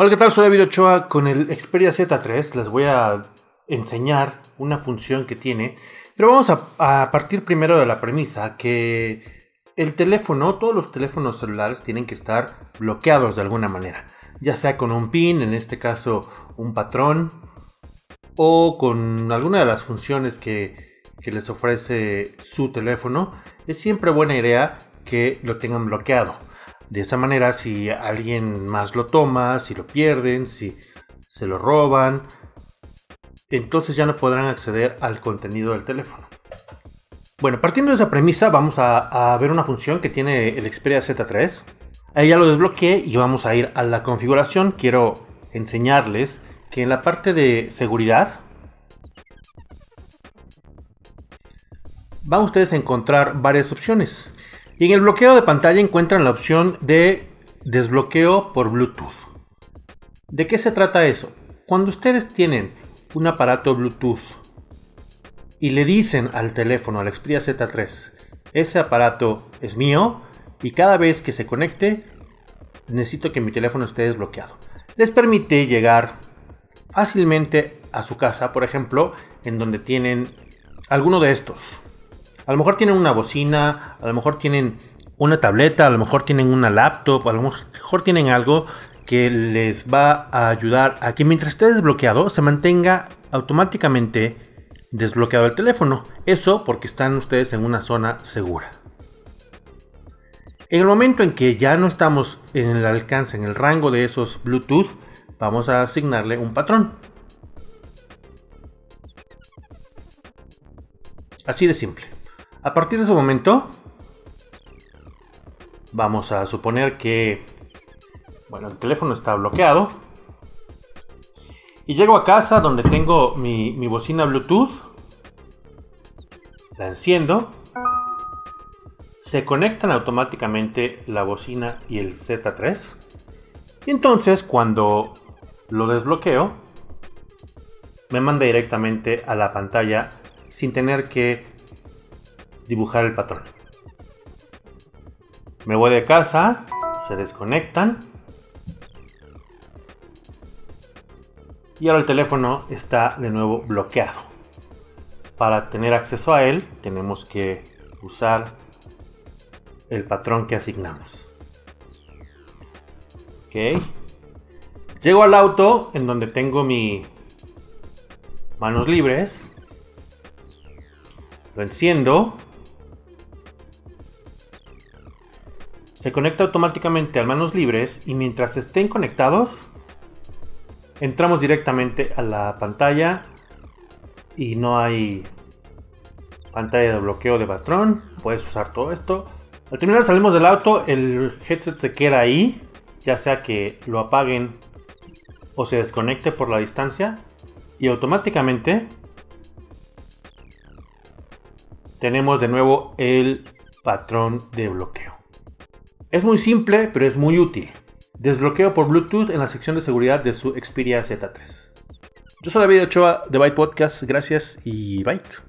Hola, ¿qué tal? Soy David Ochoa con el Xperia Z3. Les voy a enseñar una función que tiene, pero vamos a, partir primero de la premisa que el teléfono, todos los teléfonos celulares tienen que estar bloqueados de alguna manera, ya sea con un pin, en este caso un patrón, o con alguna de las funciones que, que les ofrece su teléfono. Es siempre buena idea que lo tengan bloqueado. De esa manera, si alguien más lo toma, si lo pierden, si se lo roban, entonces ya no podrán acceder al contenido del teléfono. Bueno, partiendo de esa premisa, vamos a, ver una función que tiene el Xperia Z3. Ahí ya lo desbloqueé y vamos a ir a la configuración. Quiero enseñarles que en la parte de seguridad van ustedes a encontrar varias opciones. Y en el bloqueo de pantalla encuentran la opción de desbloqueo por Bluetooth. ¿De qué se trata eso? Cuando ustedes tienen un aparato Bluetooth y le dicen al teléfono, al Xperia Z3, ese aparato es mío y cada vez que se conecte necesito que mi teléfono esté desbloqueado. Les permite llegar fácilmente a su casa, por ejemplo, en donde tienen alguno de estos. A lo mejor tienen una bocina, a lo mejor tienen una tableta, a lo mejor tienen una laptop, a lo mejor tienen algo que les va a ayudar a que mientras esté desbloqueado se mantenga automáticamente desbloqueado el teléfono. Eso porque están ustedes en una zona segura. En el momento en que ya no estamos en el alcance, en el rango de esos Bluetooth, vamos a asignarle un patrón. Así de simple. A partir de ese momento, vamos a suponer que, bueno, el teléfono está bloqueado. Y llego a casa donde tengo mi, bocina Bluetooth. La enciendo. Se conectan automáticamente la bocina y el Z3. Y entonces cuando lo desbloqueo, me manda directamente a la pantalla sin tener que dibujar el patrón. Me voy de casa, se desconectan. Y ahora el teléfono está de nuevo bloqueado. Para tener acceso a él tenemos que usar el patrón que asignamos. Ok. Llego al auto en donde tengo mi manos libres. Lo enciendo. Se conecta automáticamente a manos libres y mientras estén conectados, entramos directamente a la pantalla y no hay pantalla de bloqueo de patrón. Puedes usar todo esto. Al terminar salimos del auto, el headset se queda ahí, ya sea que lo apaguen o se desconecte por la distancia y automáticamente tenemos de nuevo el patrón de bloqueo. Es muy simple, pero es muy útil. Desbloqueo por Bluetooth en la sección de seguridad de su Xperia Z3. Yo soy David Ochoa de Byte Podcast, gracias y Byte.